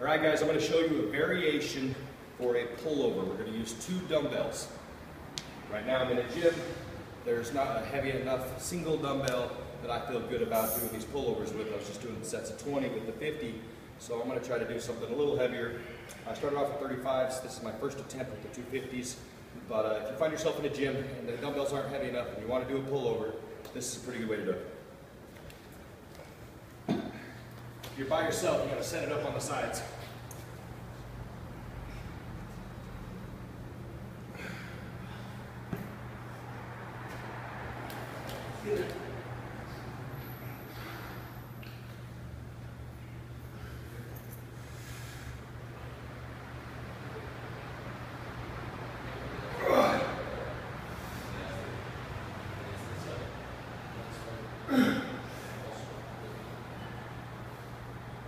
All right, guys, I'm going to show you a variation for a pullover. We're going to use two dumbbells. Right now I'm in a gym. There's not a heavy enough single dumbbell that I feel good about doing these pullovers with. I was just doing sets of 20 with the 50. So I'm going to try to do something a little heavier. I started off with 35s. This is my first attempt with the 250s. But uh, if you find yourself in a gym and the dumbbells aren't heavy enough and you want to do a pullover, this is a pretty good way to do it. If you're by yourself, you got to set it up on the sides.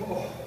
Oh.